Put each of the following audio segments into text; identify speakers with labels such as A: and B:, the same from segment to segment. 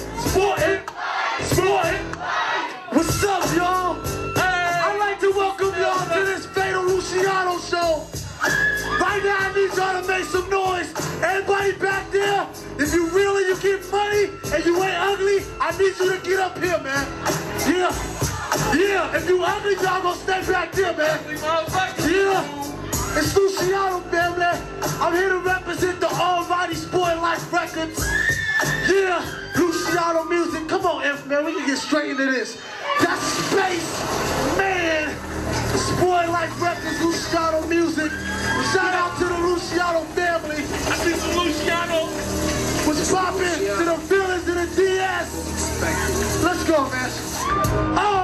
A: Sporting, sporting. What's up, y'all? I'd like to welcome y'all to this Fatal Lucciauno show. Right now, I need y'all to make some noise. Everybody back there, if you really you get money and you ain't ugly, I need you to get up here, man. Yeah, yeah. If you ugly, y'all gonna stay back there, man. Yeah. It's Lucciauno, family. I'm here to represent the Almighty Sportn' Life Records. Yeah, Lucciauno music. Come on, F man, we can get straight into this. That's Space Man. Sportn' Life Records, Lucciauno music. Shout out to the Lucciauno family.
B: I see some Lucciauno.
A: What's poppin' to the villains of the DS? Let's go, man. Oh!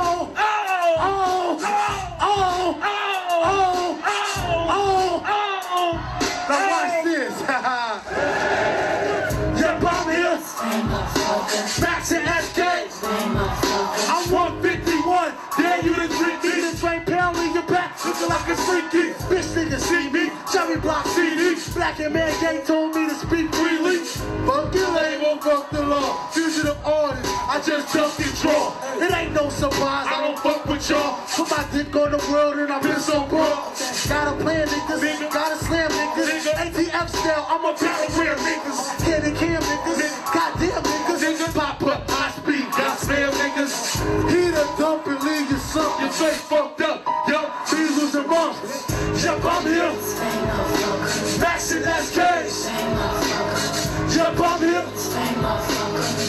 A: Dare you to drink me. The train pound in your back. Looking like a freaky. Bitch nigga see me. Cherry block CD. Black and man gang told me to speak freely. Fuck your label, fuck the law. Fugitive artist. I just duck and draw. It ain't no surprise. I don't fuck with y'all. Put my dick on the world and I've been so broad. Got a plan, niggas. Got a slam, niggas. ATF style. I'm a battle rare, niggas. Here they can, niggas. Goddamn, niggas. Pop up, high speed. Got spam, niggas. He the dump Jump, I'm here. Max and SKs. Jump, I'm here.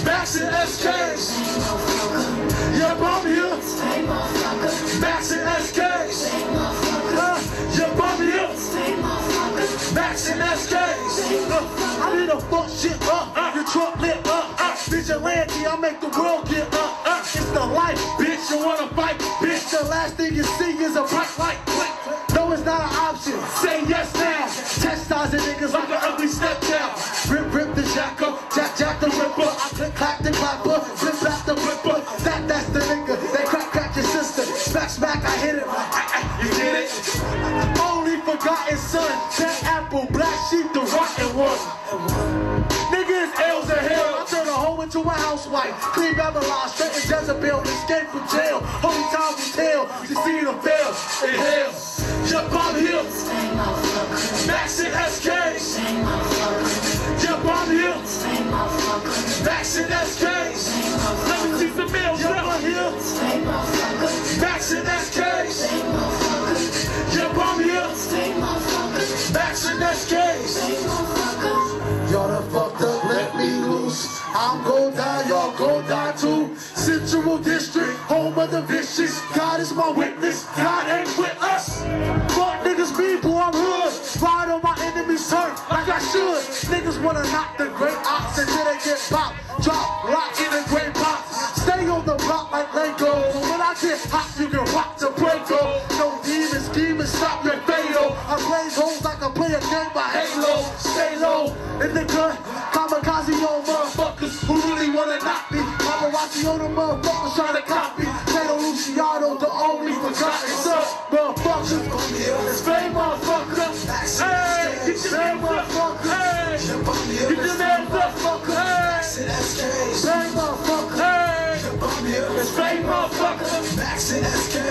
A: Max and SKs. Yep, I'm here. Max SKs. Uh, yep, I'm here. Max SKs. Uh, I need to fuck shit up. The truck lit up. Uh, vigilante, I make the world get up. Uh, it's the life, bitch. You wanna fight, bitch? The last thing you see is a bright Chastising niggas like an ugly step down. Rip, rip the jacker. Jack, jack the ripper. I click, clap the clapper. Flip back the ripper. That, that's the nigga. They crack, crack your sister. Smack, smack, I hit it. You get it? Only forgotten son. That apple, black sheep, the rotten one. Nigga is L's in hell. I turn a hoe into a housewife. Clean Babylon, straight to Jezebel, escape from jail. Holy time will tell. You see the fail in hell. Jump on here. Max and SKs.
B: Let me see some meals.
A: Jump on here. Max and SKs. Jump on here. Max and SKs. Y'all done fucked up, let me loose. I'm gon' die, y'all gon' die too. Central District, home of the vicious. God is my witness, God ain't with us. Fuck niggas be, turf like I should. Niggas wanna knock the great ox until they get popped. Drop, lock in the great box. Stay on the block like Lego. When I get hot, you can rock the Breako. No demon scheming, stop your fatal. I play holes like I play a game by Halo. Stay low in the gun. Kamikaze on motherfuckers who really wanna knock me. Paparazzi on the motherfuckers trying to copy. Tato Lucciauno, the only forgotten son. Motherfuckers. Spray motherfucker.
B: Hey, get your hands up.
A: motherfucker.
B: Hey,
A: motherfucker.
B: hey,
A: Spray motherfucker.
B: hey, motherfucker.